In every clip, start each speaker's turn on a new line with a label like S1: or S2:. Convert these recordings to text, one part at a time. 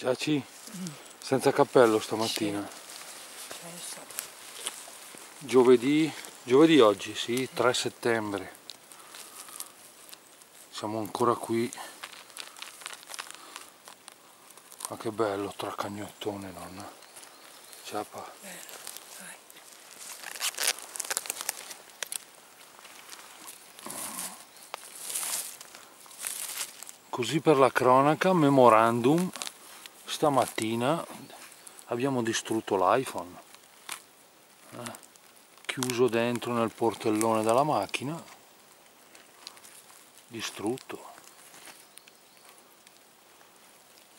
S1: Giaci, senza cappello stamattina. Giovedì, giovedì oggi, sì, 3 settembre. Siamo ancora qui. Ma che bello, tra cagnottone, nonna. Ciapa. Così per la cronaca, memorandum stamattina abbiamo distrutto l'iPhone eh, chiuso dentro nel portellone della macchina distrutto.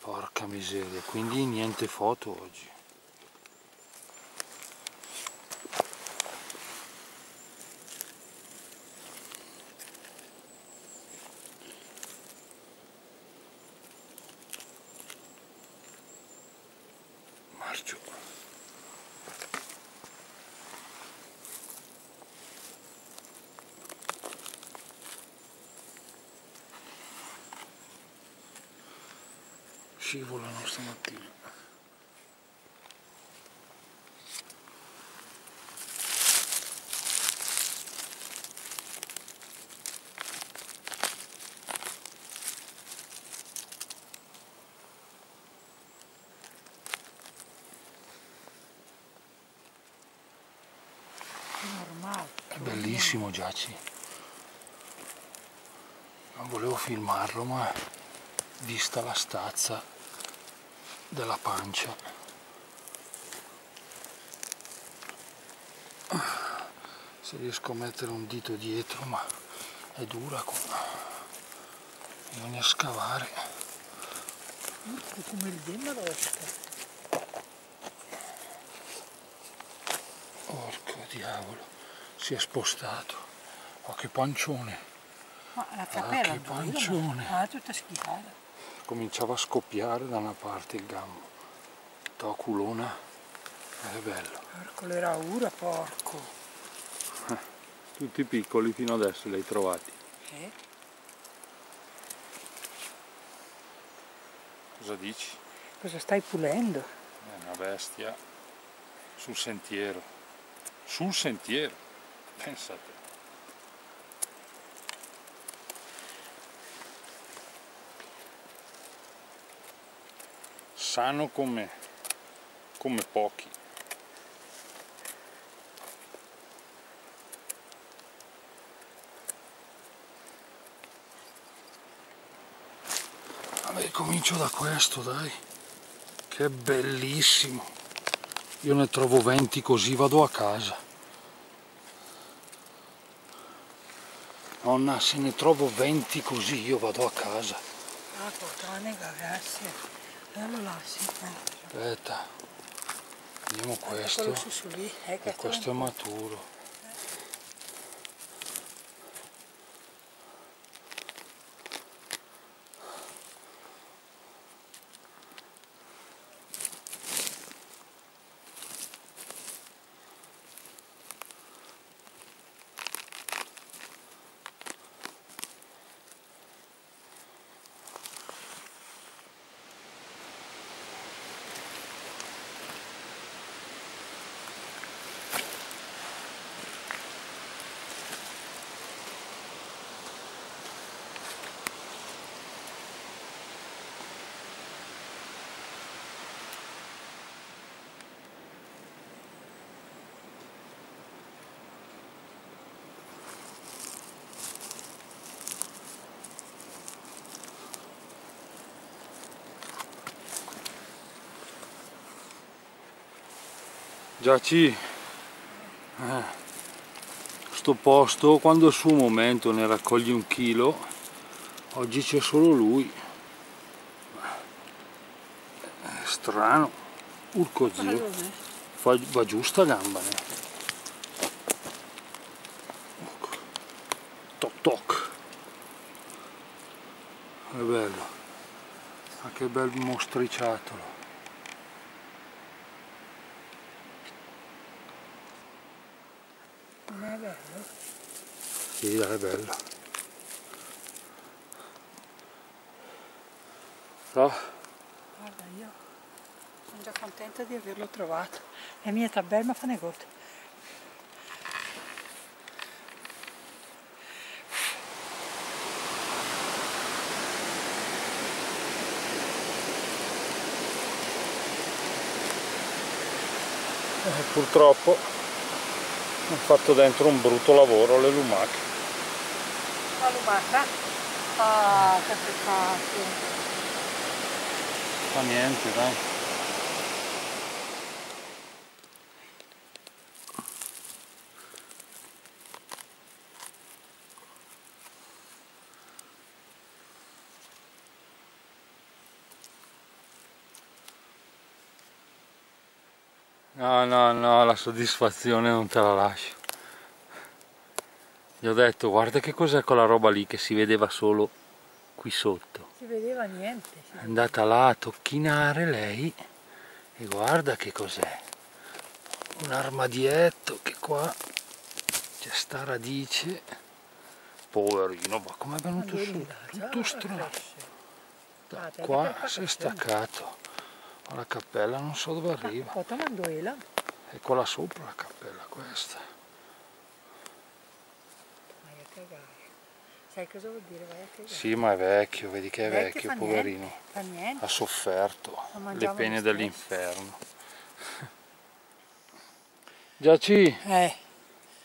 S1: Porca miseria quindi niente foto oggi marcio. Scivolano stamattina. È bellissimo Giaci. Non volevo filmarlo ma vista la stazza della pancia. Se riesco a mettere un dito dietro ma è dura qua. Bisogna scavare.
S2: Come il demo l'osca.
S1: Porco diavolo, si è spostato. Oh che pancione.
S2: Ma la
S1: Ah,
S2: capella
S1: che
S2: non vedo,
S1: pancione.
S2: ma- Ah, tutta schifata.
S1: Cominciava a scoppiare da una parte il gambo. To culona. È bello.
S2: Porco le raura, porco.
S1: Tutti piccoli fino adesso li hai trovati.
S2: Eh?
S1: Cosa dici?
S2: Cosa stai pulendo?
S1: È una bestia sul sentiero. Sul sentiero. Pensate. Sano come, come pochi. Vabbè, comincio da questo, dai. Che bellissimo. Io ne trovo 20 così vado a casa. Nonna, se ne trovo 20 così io vado a casa.
S2: Ah, portane ragazzi. Allora, sì.
S1: Aspetta. Vediamo questo.
S2: Eh,
S1: questo è maturo. Giaci, eh, sto posto quando è il suo momento ne raccogli un chilo, oggi c'è solo lui. È strano, urco zio, fa, va giù sta gamba. Ecco. Toc toc. È bello, ma che bel mostriciattolo.
S2: Non è bello?
S1: Sì, dai, è bello. No?
S2: Guarda, io sono già contenta di averlo trovato. La mia tabella mi fa negozio.
S1: Eh, purtroppo ho fatto dentro un brutto lavoro le lumache.
S2: La lumaca? Ah, che peccato.
S1: Fa niente, dai. No, no, no, la soddisfazione non te la lascio. Gli ho detto, guarda che cos'è quella roba lì che si vedeva solo qui sotto.
S2: Si vedeva niente. si
S1: È andata là a tocchinare lei e guarda che cos'è. Un armadietto che qua c'è sta radice. Poverino, ma com'è venuto su? Tutto strano. Da
S2: Ah, te
S1: qua si è staccato. La cappella non so dove arriva. È quella sopra la cappella questa.
S2: Vai a cagare. Sai cosa vuol dire? Vai a cagare.
S1: Sì, ma è vecchio, vedi che è vecchio,
S2: fa
S1: poverino.
S2: Niente.
S1: Ha sofferto le pene dell'inferno. Giaci,
S2: Eh,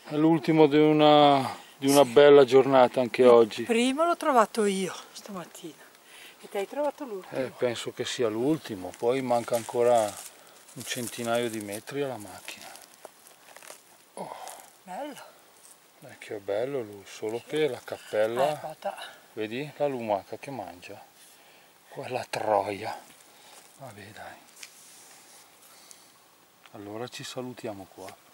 S1: è l'ultimo di una, di una bella giornata anche oggi.
S2: primo l'ho trovato io stamattina. E te hai trovato l'ultimo.
S1: Eh, penso che sia l'ultimo, poi manca ancora un centinaio di metri alla macchina.
S2: Bello.
S1: Eh, che bello lui, solo che la cappella,
S2: aspetta.
S1: vedi la lumaca che mangia, quella troia. Vabbè dai. Allora ci salutiamo qua.